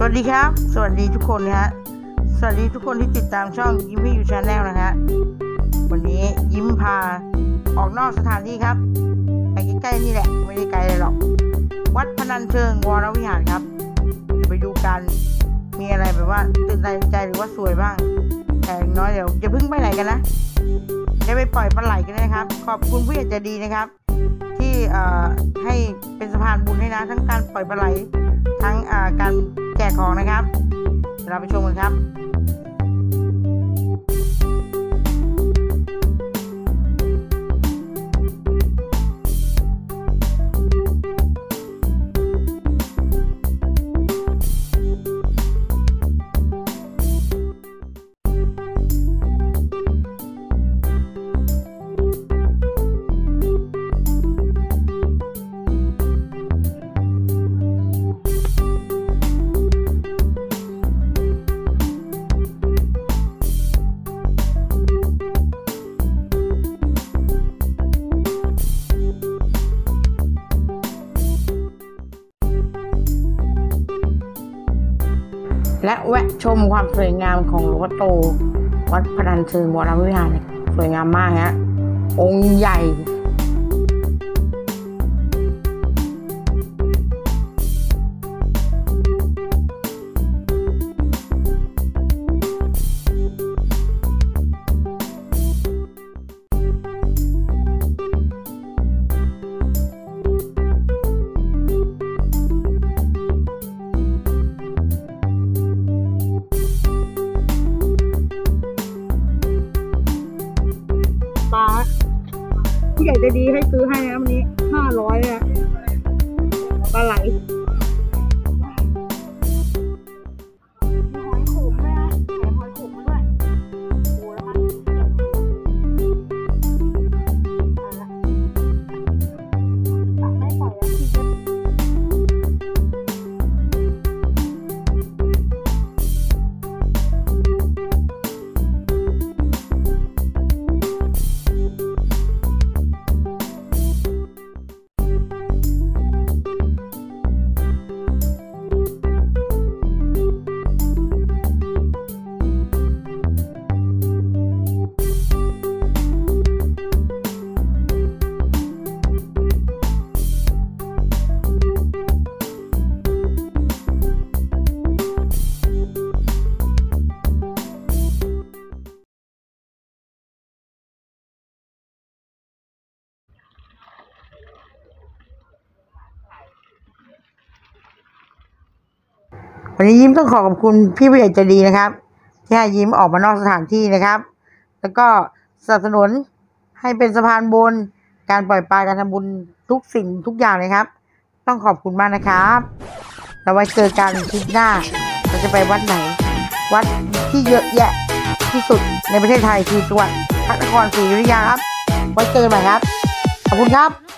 สวัสดีครับ สวัสดีทุกคนนะฮะ สวัสดีทุกคนที่ติดตามช่องยิ้มให้อยู่ชาแนลนะฮะ วันนี้ยิ้มพาออกนอกสถานที่ครับ ไปใกล้ๆนี่แหละ ไม่ได้ไกลเลยหรอก วัดพนัญเชิงวรวิหารครับจะไปดูกัน มีอะไรแบบว่าตื่นใจหรือว่าสวยบ้าง แต่น้อยเดี๋ยวจะพึ่งไปไหนกันนะจะไปปล่อยปลาไหลกันนะครับ ขอบคุณผู้ใหญ่ใจดีนะครับ ที่เอ่อให้เป็นสะพานบุญให้นะ ทั้งการปล่อยปลาไหลทั้งอ่าการ กของนะครับเดี๋ยวเราไปชมกันครับ และแวะชมความสวยงามของหลวงพ่อโต วัดพนัญเชิงวรวิหารสวยงามมากฮะองค์ใหญ่ ปลาผู้ใหญ่ใจะดีให้ซื้อให้นะวันนี้ห้าร้อยอะ วันนี้ยิ้มต้องขอขอบคุณพี่ผู้ใหญ่ใจดีนะครับ ที่ให้ยิ้มออกมานอกสถานที่นะครับ แล้วก็สนับสนุนให้เป็นสะพานบุญการปล่อยปลาการทำบุญทุกสิ่งทุกอย่างเลยครับ ต้องขอบคุณมากนะครับแล้วไว้เจอกันคลิปหน้าเราจะไปวัดไหน วัดที่เยอะแยะที่สุดในประเทศไทยคือจังหวัดพระนครศรีอยุธยาครับไว้เจอกันใหม่ครับ ขอบคุณครับ